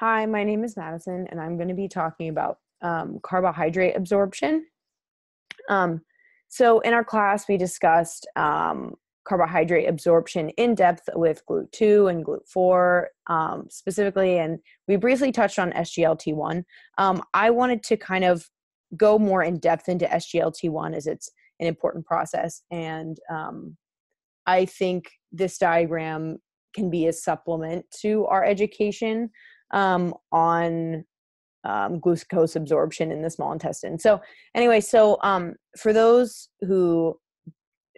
Hi, my name is Madison, and I'm going to be talking about um, carbohydrate absorption. Um, so, in our class, we discussed um, carbohydrate absorption in depth with GLUT2 and GLUT4 um, specifically, and we briefly touched on SGLT1. Um, I wanted to kind of go more in depth into SGLT1 as it's an important process, and um, I think this diagram can be a supplement to our education um, on um, glucose absorption in the small intestine. So anyway, so um, for those who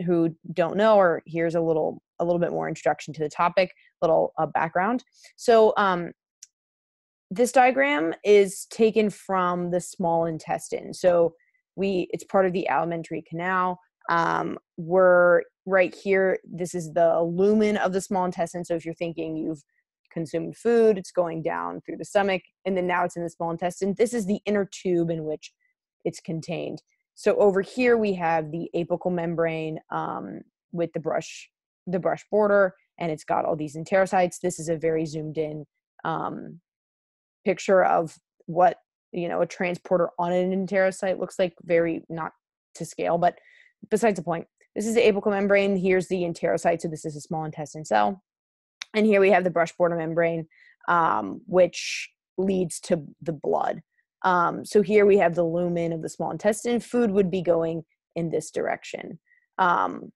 who don't know, or here's a little a little bit more introduction to the topic, a little uh, background. So um, this diagram is taken from the small intestine. So we it's part of the alimentary canal. Um, we're right here. This is the lumen of the small intestine. So if you're thinking you've consumed food, it's going down through the stomach, and then now it's in the small intestine. This is the inner tube in which it's contained. So over here we have the apical membrane um, with the brush, the brush border, and it's got all these enterocytes. This is a very zoomed in um, picture of what you know a transporter on an enterocyte looks like. Very not to scale, but besides the point. This is the apical membrane. Here's the enterocyte. So this is a small intestine cell. And here we have the brush border membrane, um, which leads to the blood. Um, so here we have the lumen of the small intestine. Food would be going in this direction. Um,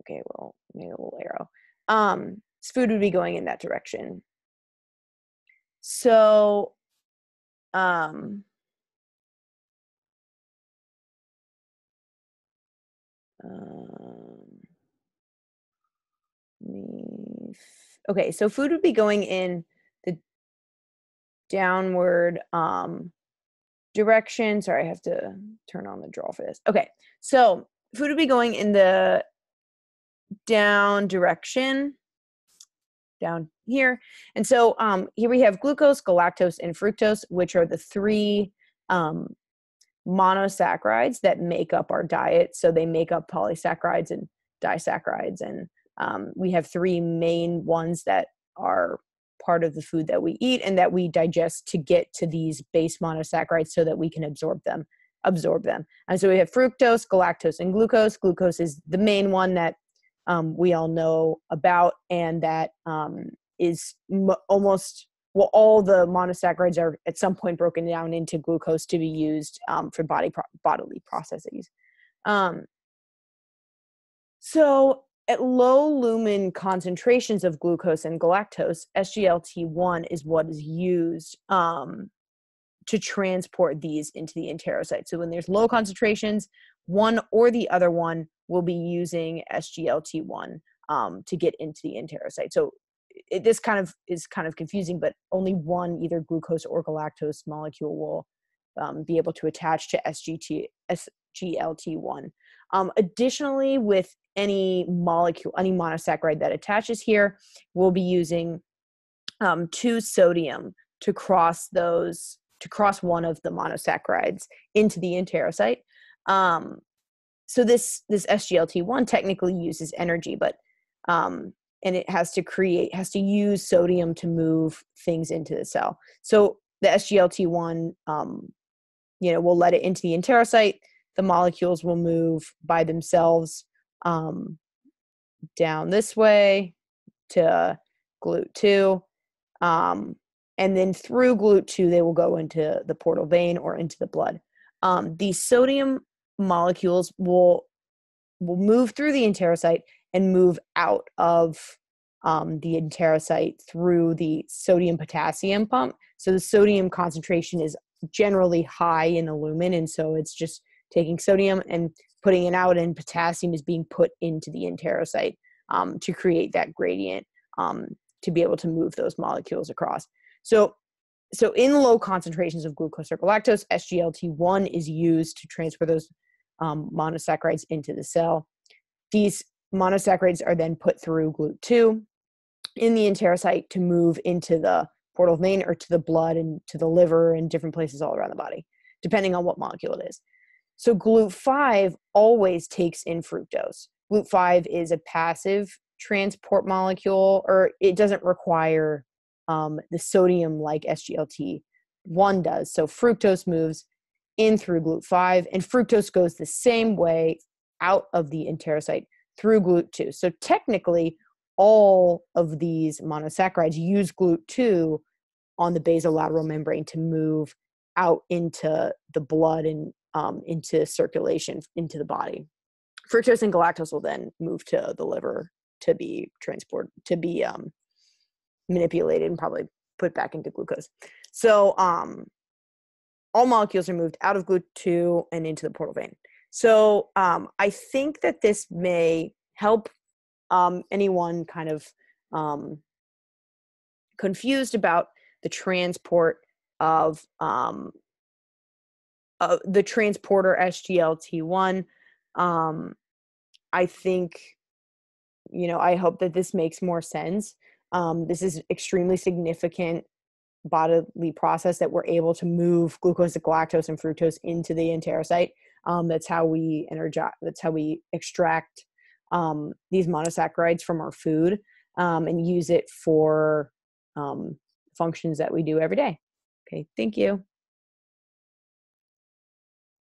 okay, well, maybe a little arrow. Um, food would be going in that direction. So, um, um, okay so food would be going in the downward um direction. Sorry i have to turn on the draw for this. Okay so food would be going in the down direction down here. And so um here we have glucose galactose and fructose which are the three um monosaccharides that make up our diet. So they make up polysaccharides and disaccharides and um, we have three main ones that are part of the food that we eat and that we digest to get to these base monosaccharides so that we can absorb them absorb them. And so we have fructose galactose and glucose. Glucose is the main one that um, we all know about and that um, is m- almost well all the monosaccharides are at some point broken down into glucose to be used um, for body pro- bodily processes. Um, so at low lumen concentrations of glucose and galactose, SGLT1 is what is used um, to transport these into the enterocyte. So when there's low concentrations, one or the other one will be using SGLT1 um, to get into the enterocyte. So it, this kind of is kind of confusing, but only one, either glucose or galactose molecule will um, be able to attach to SGT, SGLT1. Um, additionally, with any molecule, any monosaccharide that attaches here, we'll be using um, two sodium to cross those, to cross one of the monosaccharides into the enterocyte. Um, so this this SGLT1 technically uses energy, but um, and it has to create has to use sodium to move things into the cell. So the SGLT1, um, you know, will let it into the enterocyte. The molecules will move by themselves um, down this way to GLUT2 Um, and then through GLUT2 they will go into the portal vein or into the blood. Um, these sodium molecules will will move through the enterocyte and move out of um, the enterocyte through the sodium potassium pump. So the sodium concentration is generally high in the lumen, and so it's just taking sodium and putting it out and potassium is being put into the enterocyte um, to create that gradient um, to be able to move those molecules across. So, so in low concentrations of glucose or galactose, SGLT1 is used to transfer those um, monosaccharides into the cell. These monosaccharides are then put through GLUT2 in the enterocyte to move into the portal vein or to the blood and to the liver and different places all around the body, depending on what molecule it is. So GLUT5 always takes in fructose. GLUT5 is a passive transport molecule, or it doesn't require um, the sodium like SGLT1 does. So fructose moves in through GLUT5, and fructose goes the same way out of the enterocyte through GLUT2. So technically, all of these monosaccharides use GLUT2 on the basolateral membrane to move out into the blood and um, into circulation into the body. Fructose and galactose will then move to the liver to be transported to be um, manipulated and probably put back into glucose. So um, all molecules are moved out of GLUT2 and into the portal vein. So um, I think that this may help um, anyone kind of um, confused about the transport of um, uh, the transporter SGLT1. Um, I think, you know, I hope that this makes more sense. Um, this is extremely significant bodily process that we're able to move glucose, galactose, and fructose into the enterocyte. Um, that's how we energize. That's how we extract um, these monosaccharides from our food um, and use it for um, functions that we do every day. Okay, thank you.